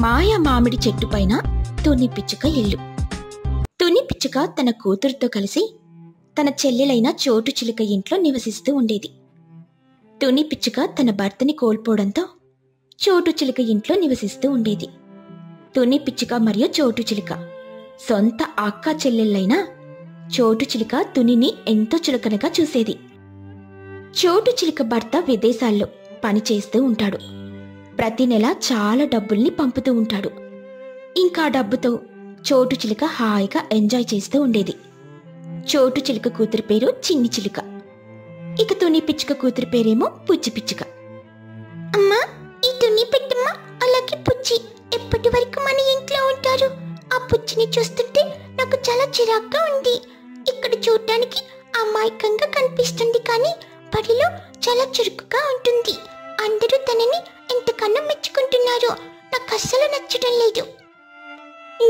మాయా మామిడి చెట్టుపైన తుని పిచ్చుక ఇల్లు. తుని పిచ్చుక తన కూతురుతో కలిసి తన చెల్లెలైన చోటు చిలుక ఇంట్లో నివసిస్తూ ఉండేది. తుని పిచ్చుక తన భర్తని కోల్పోవడంతో చోటు చిలుక ఇంట్లో నివసిస్తూ ఉండేది. తుని పిచ్చుక మరియు చోటు చిలుక సొంత అక్క చెల్లెళ్ళైన చోటు చిలుక తునిని ఎంతో చులకనగా చూసేది. చోటు చిలుక భర్త విదేశాల్లో పనిచేస్తూ ఉంటాడు. ప్రతి నెల చాలా డబ్బుల్ని పంపుతూ ఉంటాడు. ఇంకా డబ్బుతో చోటు చిలుక హాయిగా ఎంజాయ్ చేస్తూ ఉండేది. చోటు చిలుక కూతురు పేరు చిన్ని చిలుక. ఇక తుని పిచ్చుక కూతురు పేరేమో పుచ్చి పిచ్చుక. అమ్మా ఈ తుని పెట్టమ్మ అలాగే పుచ్చి ఎప్పటి వరకు మన ఇంట్లో ఉంటారు? ఆ పుచ్చిని చూస్తుంటే నాకు చాలా చిరాగ్గా ఉంది. ఇక్కడ చూడటానికి అమాయకంగా కనిపిస్తుంది కానీ బడిలో చాలా చురుకుగా ఉంటుంది. అందరూ తనని ఇంతకన్నా మెచ్చుకుంటున్నారు నాకు అస్సలు నచ్చటం లేదు.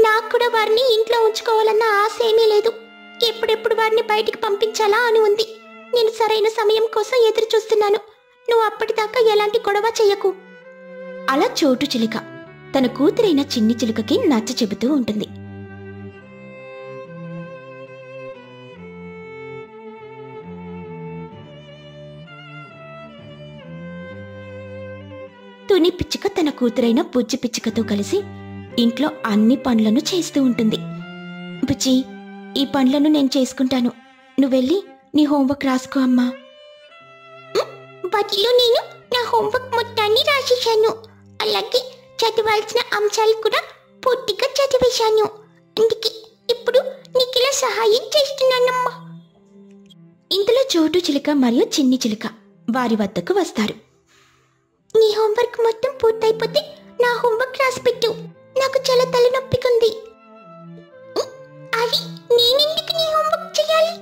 నాకు కూడా వారిని ఇంట్లో ఉంచుకోవాలన్న ఆశ ఏమీ లేదు. ఎప్పుడెప్పుడు వారిని బయటికి పంపించాలా అని ఉంది. నేను సరైన సమయం కోసం ఎదురు చూస్తున్నాను. నువ్వు అప్పటిదాకా ఎలాంటి గొడవ చెయ్యకు. అలా చోటు చిలుక. తన కూతురైన చిన్ని చిలుకకి నచ్చ చెబుతూ ఉంటుంది. తుని పిచ్చుక తన కూతురైన బుజ్జి పిచ్చుకతో కలిసి ఇంట్లో అన్ని పనులను చేస్తూ ఉంటుంది. బుజ్జి ఈ పనులను నేను చేసుకుంటాను. నువ్వెళ్ళి నీ హోంవర్క్ రాసుకో అమ్మా. బదిలో నేను నా హోంవర్క్ మొత్తాన్ని రాసేశాను. అలాగే చదవాల్సిన అంశాలు కూడా పూర్తిగా చదివేశాను. అందుకే ఇప్పుడు నీకు ఇలా సహాయం చేస్తున్నానమ్మా. ఇంతలో చోటు చిలుక మరియు చిన్ని చిలుక వారి వద్దకు వస్తారు. నీ హోంవర్క్ మొత్తం పూర్తయిపోతే నా హోంవర్క్ రాసి పెట్టు నాకు చాలా తలనొప్పికుంది అది నేనెందుకు నీ హోంవర్క్ చేయాలి?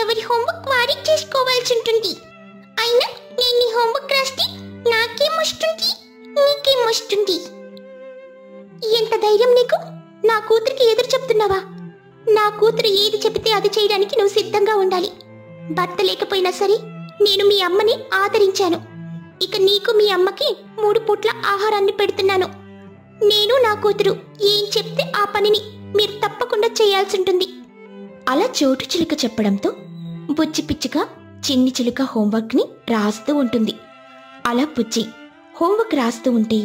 ఎవరి హోంవర్క్ వారి చేసుకోవాల్సి ఉంటుంది అయినా నేను నీ హోంవర్క్ రాస్తే నాకేమొస్తుంది నీకేమొస్తుంది ఎంత ధైర్యం నీకు? నా కూతురికి ఎదురు చెప్తున్నావా? నా కూతురు ఏది చెబితే అది చేయడానికి నువ్వు సిద్ధంగా ఉండాలి. భర్త లేకపోయినా సరే నేను మీ అమ్మని ఆదరించాను. ఇక నీకు మీ అమ్మకి మూడు పూట్ల ఆహారాన్ని పెడుతున్నాను. నేను నా కూతురు ఏం చెప్తే ఆ పనిని మీరు తప్పకుండా చేయాల్సి ఉంటుంది అలా చోటు చిలుక చెప్పడంతో బుజ్జి పిచ్చిగా చిన్ని చిలుక హోంవర్క్ని రాస్తూ ఉంటుంది. అలా బుజ్జి హోంవర్క్ రాస్తూ ఉంటే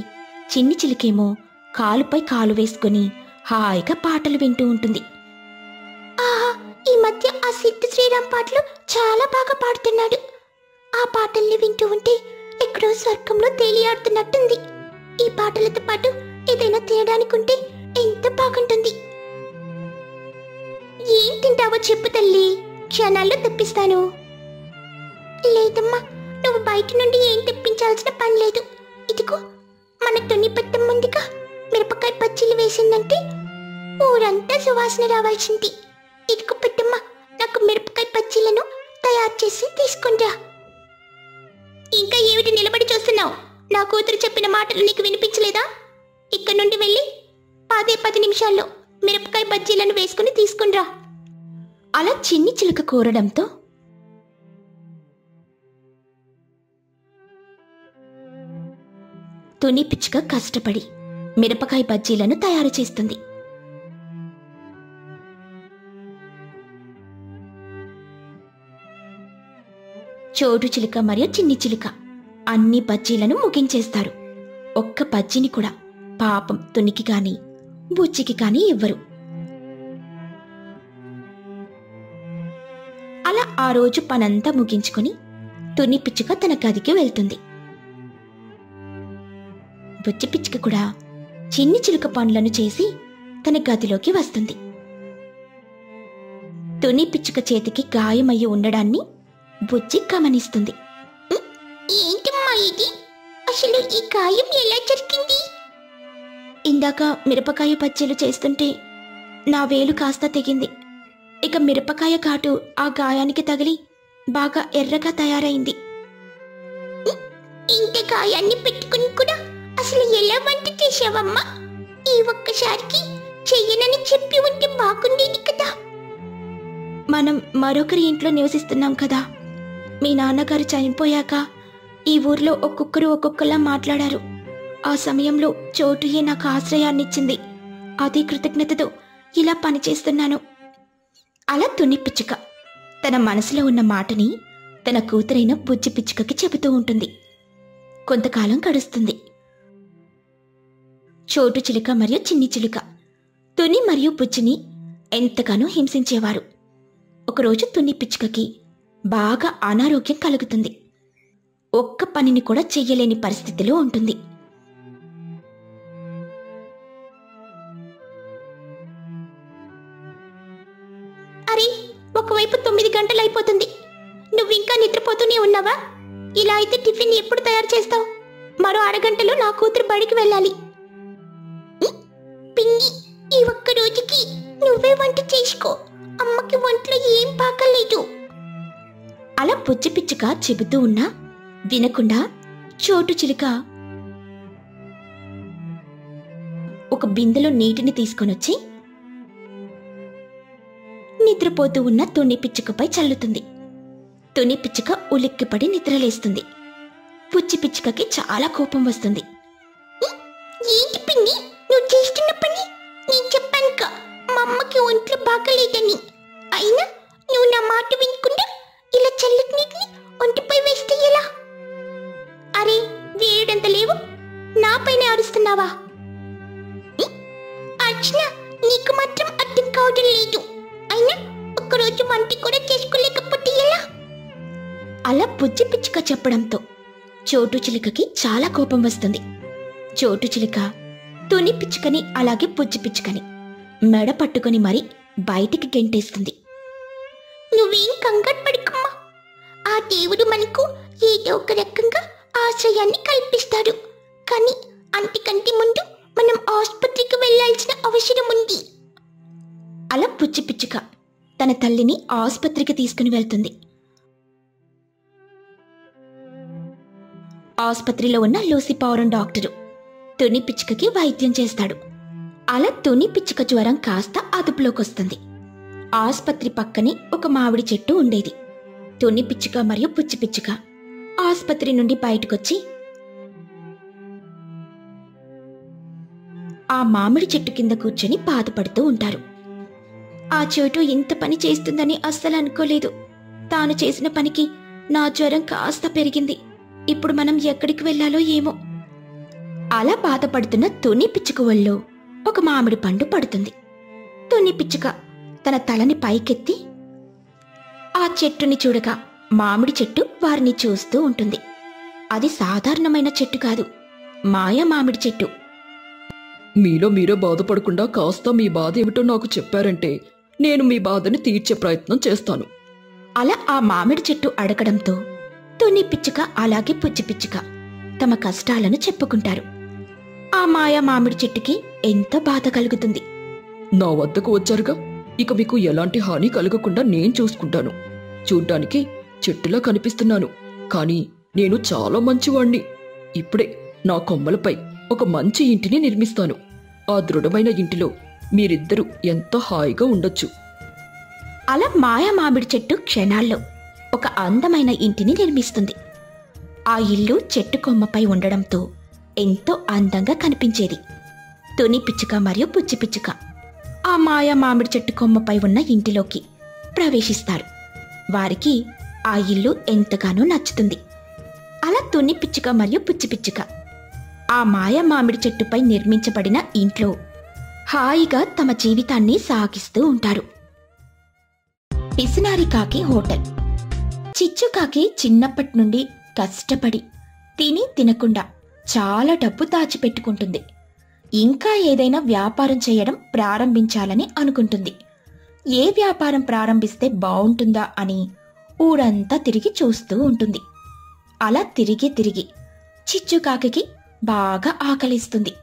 చిన్ని చిలుకేమో కాలుపై కాలు వేసుకుని హాయిగా పాటలు వింటూ ఉంటుంది. ఆహా ఈ మధ్య ఆ సిద్ధు శ్రీరామ్ పాటలు చాలా బాగా పాడుతున్నాడు. ఆ పాటల్ని వింటూ ఉంటే ఎక్కడో స్వర్గంలో తేలియాడుతున్నట్టుంది. ఈ పాటలతో పాటు ఏదైనా తినడానికి ఎంత బాగుంటుంది. ఏం తింటావో చెప్పు తల్లి క్షణాల్లో తెప్పిస్తాను. లేదమ్మా నువ్వు బయట నుండి ఏం తెప్పించాల్సిన పని లేదు. ఇదిగో మన తుని పెట్టం ముందుగా మిరపకాయ పచ్చిలు వేసిందంటే ఊరంతా సువాసన రావాల్సింది. ఇదిగో పెట్టమ్మా నాకు మిరపకాయ పచ్చిలను తయారు చేసి తీసుకుంటా ఇంకా ఏమిటి నిలబడి చూస్తున్నావు? నా కూతురు చెప్పిన మాటలు నీకు వినిపించలేదా? ఇక్కడ నుండి వెళ్ళి పదే పది నిమిషాల్లో మిరపకాయ బజ్జీలను వేసుకుని తీసుకునిరా అలా చిన్ని చిలుక కోరడంతో తుని పిచ్చుక కష్టపడి మిరపకాయ బజ్జీలను తయారు చేస్తుంది. చోటు చిలుక మరియు చిన్ని చిలుక. అన్ని బజ్జీలను ముగించేస్తారు. ఒక్క బజ్జీని కూడా పాపం తునికి కాని బుచ్చికి కాని ఇవ్వరు. అలా ఆ రోజు పనంతా ముగించుకొని తుని పిచ్చుక తన గదికి వెళ్తుంది. బుచ్చి పిచ్చుక కూడా చిన్ని చిలుక పనులను చేసి తన గదిలోకి వస్తుంది. తుని పిచ్చుక చేతికి గాయమయ్యి ఉండడాన్ని బుజ్జి గమనిస్తుంది. ఏంటమ్మా ఇది? అసలు ఈ గాయం ఎలా జరిగింది? ఇందాక మిరపకాయ పచ్చళ్ళు చేస్తుంటే నా వేలు కాస్త తెగింది. ఇక మిరపకాయ కాటు ఆ గాయానికి తగిలి బాగా ఎర్రగా తయారైంది. ఇంత గాయాన్ని పెట్టుకుని కూడా అసలు ఎలా వంట చేసావమ్మా ఈ ఒక్కసారికి చెయ్యనని చెప్పి ఉంటే బాగుండేది కదా. మనం మరొకరి ఇంట్లో నివసిస్తున్నాం కదా. మీ నాన్నగారు చనిపోయాక ఈ ఊర్లో ఒక్కొక్కరు ఒక్కొక్కలా మాట్లాడారు. ఆ సమయంలో చోటుయే నాకు ఆశ్రయాన్నిచ్చింది. అదే కృతజ్ఞతతో ఇలా పనిచేస్తున్నాను. అలా తుని పిచ్చుక. తన మనసులో ఉన్న మాటని తన కూతురైన బుజ్జి పిచ్చుకకి చెబుతూ ఉంటుంది. కొంతకాలం గడుస్తుంది. చోటు చిలుక మరియు చిన్ని చిలుక. తుని మరియు బుజ్జిని ఎంతగానో హింసించేవారు. ఒకరోజు తుని పిచ్చుకకి బాగా అనారోగ్యం కలుగుతుంది. ఒక్క పనిని కూడా చెయ్యలేని పరిస్థితిలో ఉంటుంది. అరే ఒకవైపు తొమ్మిది గంటలు అయిపోతుంది నువ్వు ఇంకా నిద్రపోతూనే ఉన్నావా? ఇలా అయితే టిఫిన్ ఎప్పుడు తయారు చేస్తావు? మరో అరగంటలో నా కూతురు బడికి వెళ్ళాలి. పింగి ఈ ఒక్క రోజుకి నువ్వే వంట చేసుకో. అలా చెబుతూ ఉన్నా వినకుండా చోటు చిలుక. ఒక బిందెలో నీటిని తీసుకొనొచ్చి నిద్రపోతూ ఉన్న తుని పిచ్చుకపై చల్లుతుంది. తుని పిచ్చుక ఉలిక్కిపడి నిద్రలేస్తుంది. పుచ్చి పిచ్చుకకి చాలా కోపం వస్తుంది. ఏంటి పిన్ని? నువ్వు చేస్తున్న పని? నేను చెప్పాను మా అమ్మకి ఒంట్లో బాగలేదని. అయినా నువ్వు నా మాట వినకుండా ఇలా చల్లటి నీటిని ఒంటిపై వేస్తే ఎలా? అరే వేడంత లేవు? నాపైనే అరుస్తున్నావా? అర్చన నీకు మాత్రం అర్థం కావడం లేదు. అయినా ఒక్కరోజు వంటి కూడా చేసుకోలేకపోతే ఎలా? అలా బుజ్జి పిచ్చుక చెప్పడంతో చోటు చిలుకకి చాలా కోపం వస్తుంది. చోటు చిలుక తుని పిచ్చుకని అలాగే బుజ్జి పిచ్చుకని మెడ పట్టుకొని మరి బయటికి గెంటేస్తుంది. నువ్వేం కంగారు పడుకో ఆ దేవుడు మనకు ఏదో ఒక రకంగా ఆశ్రయాన్ని కల్పిస్తాడు. కానీ అంతకంటే ముందు మనం ఆసుపత్రికి వెళ్ళాల్సిన అవసరం ఉంది. అలా పుచ్చిపిచ్చుక తన తల్లిని ఆసుపత్రికి తీసుకుని వెళ్తుంది. ఆసుపత్రిలో ఉన్న లూసి పౌరం డాక్టరు తుని పిచ్చుకకి వైద్యం చేస్తాడు. అలా తుని పిచ్చుక జ్వరం కాస్త అదుపులోకి వస్తుంది ఆసుపత్రి పక్కనే ఒక మామిడి చెట్టు ఉండేది. తుని పిచ్చుక మరియు పుచ్చి పిచ్చుక. ఆసుపత్రి నుండి బయటకొచ్చి ఆ మామిడి చెట్టు కింద కూర్చొని బాధపడుతూ ఉంటారు. ఆ చోటు ఇంత పని చేస్తుందని అస్సలు అనుకోలేదు. తాను చేసిన పనికి నా జ్వరం కాస్త పెరిగింది. ఇప్పుడు మనం ఎక్కడికి వెళ్ళాలో ఏమో. అలా బాధపడుతున్న తుని పిచ్చుక ఒళ్ళో ఒక మామిడి పండు పడుతుంది. తుని పిచ్చుక తన తలని పైకెత్తి ఆ చెట్టుని చూడగా మామిడి చెట్టు వారిని చూస్తూ ఉంటుంది. అది సాధారణమైన చెట్టు కాదు మాయ మామిడి చెట్టు. మీలో మీరే బాధపడకుండా కాస్త మీ బాధ ఏమిటో నాకు చెప్పారంటే నేను మీ బాధని తీర్చే ప్రయత్నం చేస్తాను. అలా ఆ మామిడి చెట్టు అడగడంతో తుని పిచ్చుక అలాగే పుచ్చి పిచ్చుక తమ కష్టాలను చెప్పుకుంటారు. ఆ మాయా మామిడి చెట్టుకి ఎంతో బాధ కలుగుతుంది? నా వద్దకు వచ్చారుగా? ఇక మీకు ఎలాంటి హాని కలగకుండా నేను చూసుకుంటాను. చూడ్డానికి చెట్టులా కనిపిస్తున్నాను. కానీ నేను చాలా మంచివాణ్ణి. ఇప్పుడే నా కొమ్మలపై ఒక మంచి ఇంటిని నిర్మిస్తాను. ఆ దృఢమైన ఇంటిలో మీరిద్దరూ ఎంతో హాయిగా ఉండొచ్చు. అలా మాయా మామిడి చెట్టు క్షణాల్లో ఒక అందమైన ఇంటిని నిర్మిస్తుంది. ఆ ఇల్లు చెట్టు కొమ్మపై ఉండడంతో ఎంతో అందంగా కనిపించేది. తుని పిచ్చుక మరియు పుచ్చి పిచ్చుక. ఆ మాయా మామిడి చెట్టు కొమ్మపై ఉన్న ఇంటిలోకి ప్రవేశిస్తారు. వారికి ఆ ఇల్లు ఎంతగానో నచ్చుతుంది. అలా తుని పిచ్చుక మరియు పుచ్చి పిచ్చుక. ఆ మాయా మామిడి చెట్టుపై నిర్మించబడిన ఇంట్లో హాయిగా తమ జీవితాన్ని సాగిస్తూ ఉంటారు. పిసినారి కాకి హోటల్. చిచ్చు కాకి చిన్నప్పటి నుండి కష్టపడి తిని తినకుండా చాలా డబ్బు దాచిపెట్టుకుంటుంది. ఇంకా ఏదైనా వ్యాపారం చేయడం ప్రారంభించాలని అనుకుంటుంది. ఏ వ్యాపారం ప్రారంభిస్తే బాగుంటుందా అని ఊరంతా తిరిగి చూస్తూ ఉంటుంది. అలా తిరిగి తిరిగి చిచ్చుకాకి బాగా ఆకలిస్తుంది.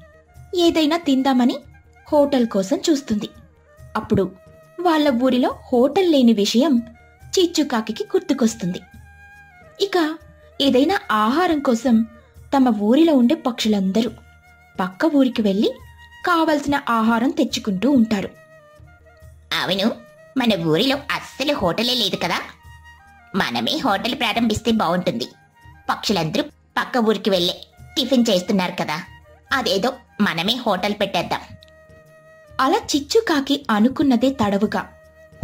ఏదైనా తిందామని హోటల్ కోసం చూస్తుంది. అప్పుడు వాళ్ళ ఊరిలో హోటల్ లేని విషయం చిచ్చుకాకి గుర్తుకొస్తుంది. ఇక ఏదైనా ఆహారం కోసం తమ ఊరిలో ఉండే పక్షులందరూ పక్క ఊరికి వెళ్ళి కావలసిన ఆహారం తెచ్చుకుంటూ ఉంటారు అవును మన ఊరిలో అస్సలు హోటలే లేదు కదా. మనమే హోటల్ ప్రారంభిస్తే బాగుంటుంది. పక్షులందరూ పక్క ఊరికి వెళ్ళే టిఫిన్ చేస్తున్నారు కదా. అదేదో మనమే హోటల్ పెట్టేద్దాం. అలా చిచ్చుకాకి అనుకున్నదే తడవుగా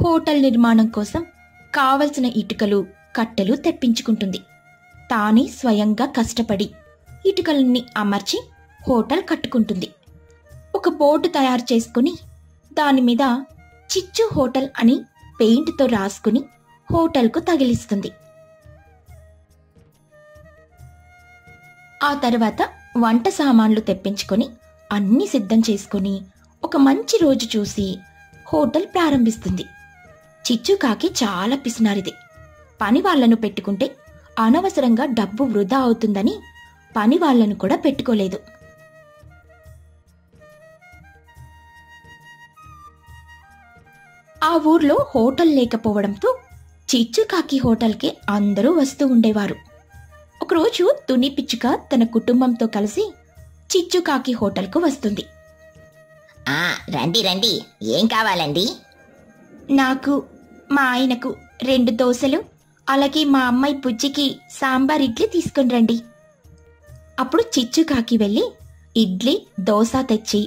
హోటల్ నిర్మాణం కోసం కావలసిన ఇటుకలు కట్టెలు తెప్పించుకుంటుంది. తానే స్వయంగా కష్టపడి ఇటుకలన్నీ అమర్చి హోటల్ కట్టుకుంటుంది. ఒక బోర్డు తయారు చేసుకుని దాని మీద చిచ్చు హోటల్ అని పెయింట్తో రాసుకుని హోటల్కు తగిలిస్తుంది. ఆ తర్వాత వంట సామాన్లు తెప్పించుకొని అన్నీ సిద్ధం చేసుకొని ఒక మంచి రోజు చూసి హోటల్ ప్రారంభిస్తుంది. చిచ్చు కాకి చాలా పిసినారిది. పని వాళ్ళను పెట్టుకుంటే అనవసరంగా డబ్బు వృధా అవుతుందని పని వాళ్ళను కూడా పెట్టుకోలేదు. ఆ ఊర్లో హోటల్ లేకపోవడంతో చిచ్చుకాకి హోటల్కి అందరూ వస్తూ ఉండేవారు. ఒకరోజు తుని పిచ్చుక తన కుటుంబంతో కలిసి చిచ్చుకాకి హోటల్కు వస్తుంది. ఆ రండి రండి. ఏం కావాలండి? నాకు మా ఆయనకు రెండు దోశలు అలాగే మా అమ్మాయి పుజ్జికి సాంబార్ ఇడ్లీ తీసుకుని రండి. అప్పుడు చిచ్చుకాకి వెళ్ళి ఇడ్లీ దోశ తెచ్చి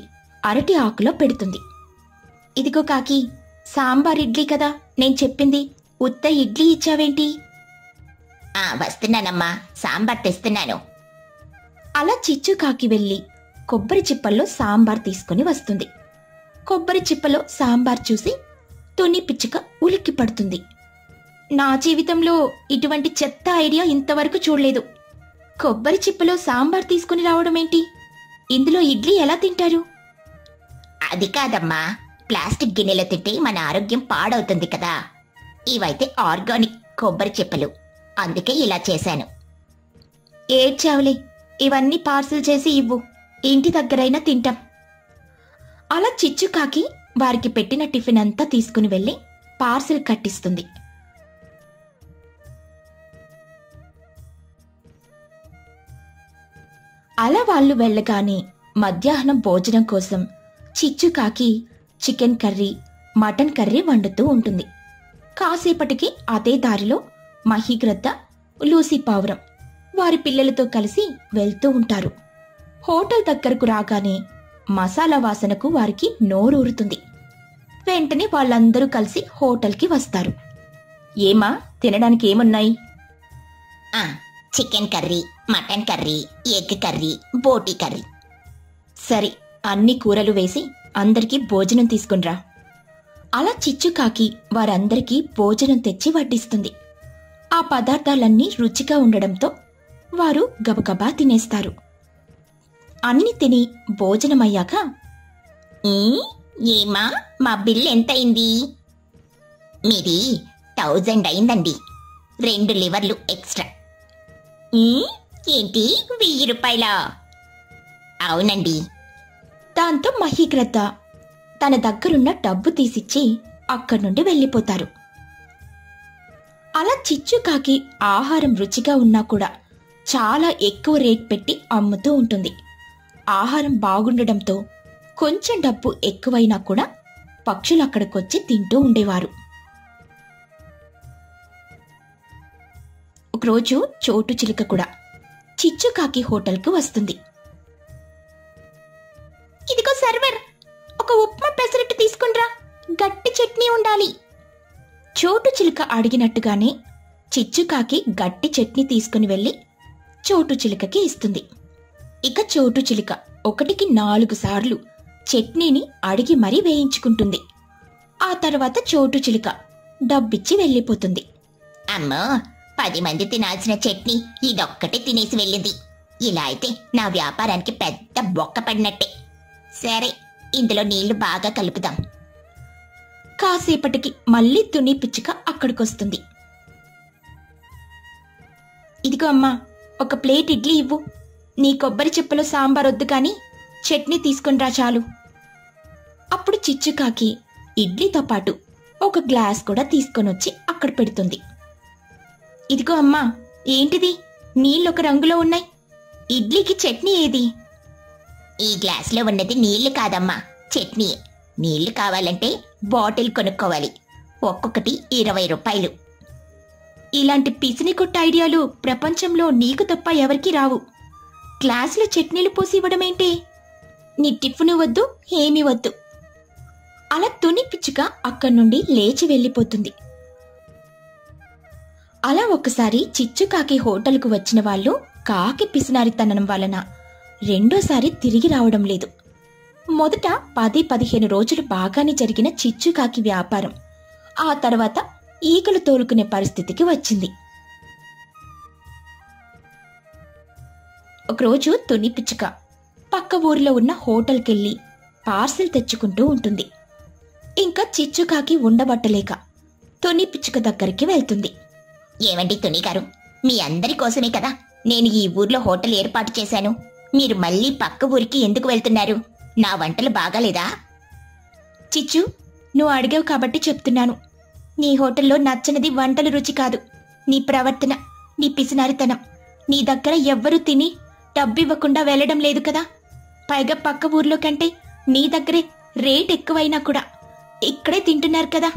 అరటి ఆకులో పెడుతుంది. ఇదిగో కాకి సాంబార్ ఇడ్లీ కదా. నేను చెప్పింది ఉత్త ఇడ్లీ ఇచ్చావేంటి? ఆ వస్తున్నానమ్మా. సాంబార్ తెస్తున్నాను. అలా చిచ్చుకాకి వెళ్ళి కొబ్బరి చిప్పల్లో సాంబార్ తీసుకుని వస్తుంది. కొబ్బరి చిప్పలో సాంబార్ చూసి తుని పిచ్చుక ఉలిక్కి పడుతుంది. నా జీవితంలో ఇటువంటి చెత్త ఐడియా ఇంతవరకు చూడలేదు. కొబ్బరి చిప్పలో సాంబార్ తీసుకుని రావడం ఏంటి ఇందులో ఇడ్లీ ఎలా తింటారు? అది కాదమ్మా. ప్లాస్టిక్ గిన్నెలు తింటే మన ఆరోగ్యం పాడవుతుంది కదా. ఇవైతే ఆర్గానిక్ కొబ్బరి చెప్పలు. అందుకే ఇలా చేశాను. ఏడ్చావులే ఇవన్నీ పార్సిల్ చేసి ఇవ్వు. ఇంటి దగ్గరైనా తింటాం. అలా చిచ్చుకాకి వారికి పెట్టిన టిఫిన్ అంతా తీసుకుని వెళ్ళి పార్సిల్ కట్టిస్తుంది. అలా వాళ్ళు వెళ్ళగానే మధ్యాహ్నం భోజనం కోసం చిచ్చుకాకి చికెన్ కర్రీ మటన్ కర్రీ వండుతూ ఉంటుంది. కాసేపటికి అదే దారిలో మహిగ్రద్ద లూసీ పావురం వారి పిల్లలతో కలిసి వెళ్తూ ఉంటారు. హోటల్ దగ్గరకు రాగానే మసాలా వాసనకు వారికి నోరూరుతుంది. వెంటనే వాళ్ళందరూ కలిసి హోటల్కి వస్తారు. ఏమా తినడానికి ఏమున్నాయి? Chicken curry mutton curry egg curry బోటి కర్రీ. సరే అన్ని కూరలు వేసి అందరికీ భోజనం తీసుకునిరా అలా చిచ్చుకాకి వారందరికీ భోజనం తెచ్చి వడ్డిస్తుంది. ఆ పదార్థాలన్నీ రుచిగా ఉండడంతో వారు గబగబా తినేస్తారు. అన్ని తిని భోజనమయ్యాక ఈ, ఏమా మా బిల్ ఎంతయింది? మీది థౌజండ్ అయిందండి. రెండు లివర్లు ఎక్స్ట్రా. ఏంటి? వెయ్యి రూపాయల? అవునండి. దాంతో మహీగ్రద్ద తన దగ్గరున్న డబ్బు తీసిచ్చి అక్కడి నుండి వెళ్ళిపోతారు. అలా చిచ్చుకాకి ఆహారం రుచిగా ఉన్నా కూడా చాలా ఎక్కువ రేట్ పెట్టి అమ్ముతూ ఉంటుంది. ఆహారం బాగుండడంతో కొంచెం డబ్బు ఎక్కువైనా కూడా పక్షులు అక్కడికొచ్చి తింటూ ఉండేవారు. ఒకరోజు చోటు చిలుక కూడా చిచ్చుకాకి హోటల్కు వస్తుంది. సర్వర్ ఒక ఉప్మా పెసరట్టు తీసుకునిరా గట్టి చట్నీ ఉండాలి. చోటు చిలుక అడిగినట్టుగానే చిచ్చుకాకి గట్టి చట్నీ తీసుకుని వెళ్ళి చోటు చిలుకకి ఇస్తుంది. ఇక చోటు చిలుక ఒకటికి నాలుగు సార్లు చట్నీని అడిగి మరీ వేయించుకుంటుంది. ఆ తర్వాత చోటు చిలుక డబ్బిచ్చి వెళ్ళిపోతుంది. అమ్మో పది మంది తినాల్సిన చట్నీ ఇదొక్కటే తినేసి వెళ్ళింది. ఇలా అయితే నా వ్యాపారానికి పెద్ద బొక్క పడినట్టే. సరే ఇందులో నీళ్ళు బాగా కలుపుదాం. కాసేపటికి మళ్ళీ తుని పిచ్చుక అక్కడికొస్తుంది. ఇదిగో అమ్మా ఒక ప్లేట్ ఇడ్లీ ఇవ్వు. నీ కొబ్బరి చెప్పలో సాంబార్ వద్దు కానీ చట్నీ తీసుకునిరా చాలు. అప్పుడు చిచ్చుకాకి ఇడ్లీతో పాటు ఒక గ్లాస్ కూడా తీసుకొనొచ్చి అక్కడ పెడుతుంది. ఇదిగో అమ్మా ఏంటిది? నీళ్ళు ఒక రంగులో ఉన్నాయి. ఇడ్లీకి చట్నీ ఏది? ఈ గ్లాసులో ఉన్నది నీళ్ళు కాదమ్మా చట్నీ. నీళ్ళు కావాలంటే బాటిల్ కొనుక్కోవాలి. ఒక్కొక్కటి ఇరవై రూపాయలు. ఇలాంటి పిసిని కొట్ట ఐడియాలు ప్రపంచంలో నీకు తప్ప ఎవరికీ రావు. గ్లాసులో చట్నీలు పోసి ఇవ్వడమేంటి నీ టిఫిన్ వద్దు ఏమీ వద్దు. అలా తుని పిచ్చుక అక్కడి నుండి లేచి వెళ్ళిపోతుంది. అలా ఒకసారి చిచ్చుకాకి హోటల్కు వచ్చిన వాళ్ళు కాకి పిసినారితనం వలన రెండోసారి తిరిగి రావడం లేదు. మొదట పది పదిహేను రోజులు బాగానే జరిగిన చిచ్చుకాకి వ్యాపారం. ఆ తర్వాత ఈకలు తోలుకునే పరిస్థితికి వచ్చింది. ఒకరోజు తుని పిచ్చుక పక్క ఊరిలో ఉన్న హోటల్కెళ్ళి పార్సిల్ తెచ్చుకుంటూ ఉంటుంది. ఇంకా చిచ్చుకాకి ఉండబట్టలేక తుని పిచ్చుక దగ్గరికి వెళ్తుంది. ఏమండి తుని గారు? మీ అందరి కోసమే కదా నేను ఈ ఊర్లో హోటల్ ఏర్పాటు చేశాను. మీరు మళ్ళీ పక్క ఊరికి ఎందుకు వెళ్తున్నారు? నా వంటలు బాగాలేదా? చిచ్చు నువ్వు అడిగావు కాబట్టి చెప్తున్నాను. నీ హోటల్లో నచ్చనిది వంటల రుచి కాదు. నీ ప్రవర్తన నీ పిసినారితనం. నీ దగ్గర ఎవ్వరూ తిని డబ్బివ్వకుండా వెళ్ళడం లేదు కదా? పైగా పక్క ఊర్లో కంటే నీ దగ్గరే రేట్ ఎక్కువైనా కూడా ఇక్కడే తింటున్నారు కదా?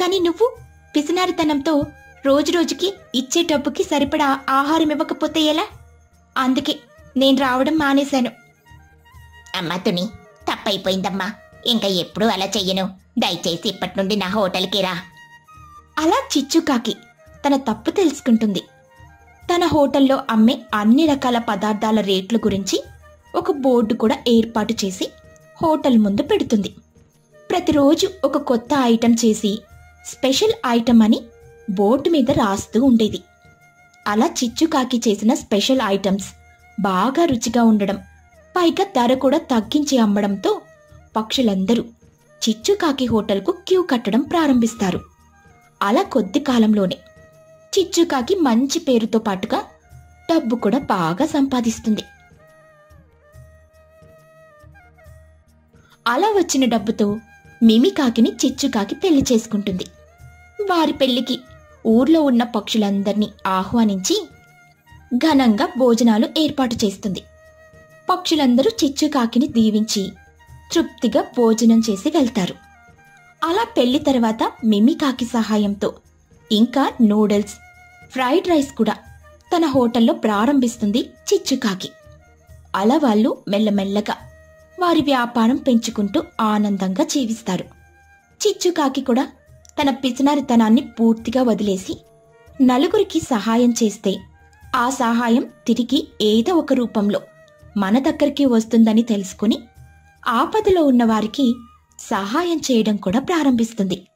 కానీ నువ్వు పిసినారితనంతో రోజురోజుకి ఇచ్చే డబ్బుకి సరిపడా ఆహారం ఇవ్వకపోతే ఎలా? అందుకే నేను రావడం మానేశాను. అమ్మా తుని తప్పైపోయిందమ్మా. ఇంకా ఎప్పుడూ అలా చెయ్యను. దయచేసి ఇప్పటి నుండి నా హోటల్కి రా. అలా చిచ్చుకాకి తన తప్పు తెలుసుకుంటుంది. తన హోటల్లో అమ్మే అన్ని రకాల పదార్థాల రేట్ల గురించి ఒక బోర్డు కూడా ఏర్పాటు చేసి హోటల్ ముందు పెడుతుంది. ప్రతిరోజు ఒక కొత్త ఐటెం చేసి స్పెషల్ ఐటెం అని బోర్డు మీద రాస్తూ ఉండేది. అలా చిచ్చుకాకి చేసిన స్పెషల్ ఐటమ్స్ బాగా రుచిగా ఉండడం. పైగా ధర కూడా తగ్గించి అమ్మడంతో పక్షులందరూ చిచ్చుకాకి హోటల్కు క్యూ కట్టడం ప్రారంభిస్తారు. అలా కొద్ది కాలంలోనే చిచ్చుకాకి మంచి పేరుతో పాటుగా డబ్బు కూడా బాగా సంపాదిస్తుంది. అలా వచ్చిన డబ్బుతో మిమికాకిని చిచ్చుకాకి పెళ్ళి చేసుకుంటుంది. వారి పెళ్ళికి ఊర్లో ఉన్న పక్షులందర్నీ ఆహ్వానించి ఘనంగా భోజనాలు ఏర్పాటు చేస్తుంది. పక్షులందరూ చిచ్చుకాకిని దీవించి తృప్తిగా భోజనం చేసి వెళ్తారు. అలా పెళ్ళి తర్వాత మిమికాకి సహాయంతో ఇంకా నూడిల్స్ ఫ్రైడ్ రైస్ కూడా తన హోటల్లో ప్రారంభిస్తుంది చిచ్చుకాకి. అలా వాళ్ళు మెల్లమెల్లగా వారి వ్యాపారం పెంచుకుంటూ ఆనందంగా జీవిస్తారు. చిచ్చుకాకి కూడా తన పిసినారితనాన్ని పూర్తిగా వదిలేసి నలుగురికి సహాయం చేస్తే ఆ సహాయం తిరిగి ఏదో ఒక రూపంలో మన దగ్గరికి వస్తుందని తెలుసుకుని ఆపదలో ఉన్నవారికి సహాయం చేయడం కూడా ప్రారంభిస్తుంది.